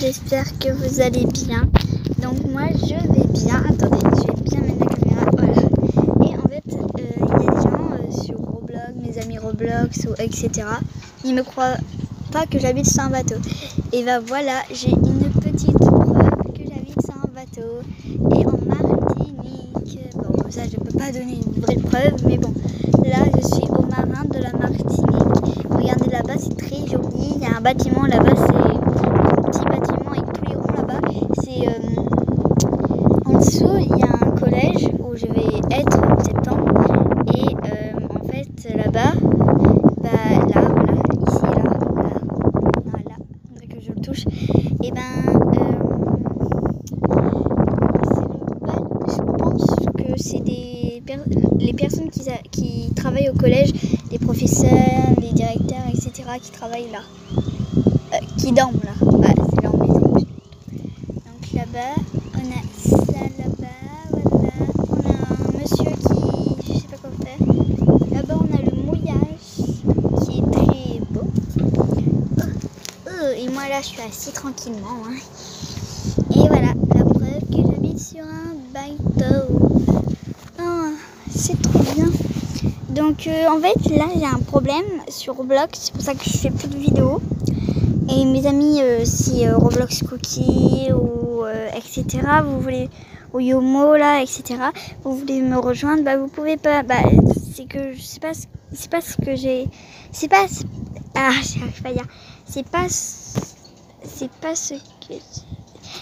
j'espère que vous allez bien. Donc moi je vais bien. Attendez, je vais bien mettre la caméra. Voilà. Et en fait, euh, il y a des gens euh, sur Roblox, mes amis Roblox, etc. Ils me croient pas que j'habite sur un bateau. Et bah voilà, j'ai une petite preuve que j'habite sur un bateau. Et en Martinique. Bon, ça je peux pas donner une vraie preuve, mais bon. Là, je suis au marin de la Martinique. Regardez là-bas, c'est très joli. Il y a un bâtiment là-bas, c'est un petit bâtiment avec tous les ronds là-bas. C'est euh, en dessous, il y a un collège je vais être en septembre. Et euh, en fait, là-bas, bah, là, voilà, ici, là, là, voilà, faudrait que je le touche. Et ben, euh, je pense que c'est des les personnes qui travaillent au collège, les professeurs, les directeurs, etc., qui travaillent là, Euh, qui dorment là. Bah, c'est leur maison. Donc là-bas, on a ça là-bas, voilà. On a un monsieur qui, je sais pas quoi faire. Là-bas, on a le mouillage qui est très beau. Oh, oh, et moi là, je suis assis tranquillement. hein. Et voilà, la preuve que j'habite sur un bateau. Oh, c'est trop bien. Donc euh, en fait là j'ai un problème sur Roblox, c'est pour ça que je fais plus de vidéos. Et mes amis, euh, si euh, Roblox Cookie ou etc. Vous voulez ou Yomo là, etc. Vous voulez me rejoindre, bah vous pouvez pas. Bah c'est que je sais pas, ce- c'est pas ce que j'ai, c'est pas, ah j'arrive pas à dire, c'est pas, ce- c'est pas ce que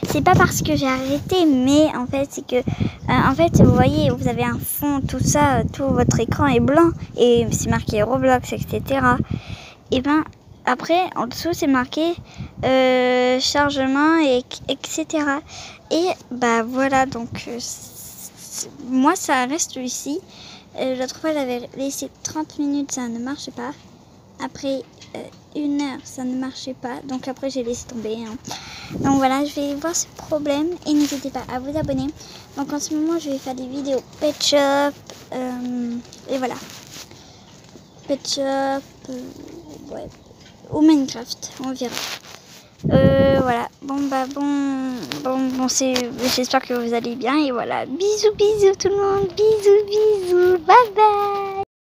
c'est pas parce que j'ai arrêté, mais en fait, c'est que, euh, en fait, vous voyez, vous avez un fond, tout ça, tout votre écran est blanc et c'est marqué Roblox, etc. Et ben, après, en dessous, c'est marqué euh, chargement et etc. Et bah voilà, donc euh, moi, ça reste ici. Euh, L'autre fois, j'avais laissé 30 minutes, ça ne marchait pas. Après euh, une heure, ça ne marchait pas. Donc après, j'ai laissé tomber. hein. Donc voilà, je vais voir ce problème et n'hésitez pas à vous abonner. Donc en ce moment, je vais faire des vidéos Pet Shop et voilà. Pet Shop ouais. ou Minecraft, on verra. Euh, voilà, bon bah bon, bon, bon c'est, j'espère que vous allez bien et voilà, bisous bisous tout le monde, bisous bisous, bye bye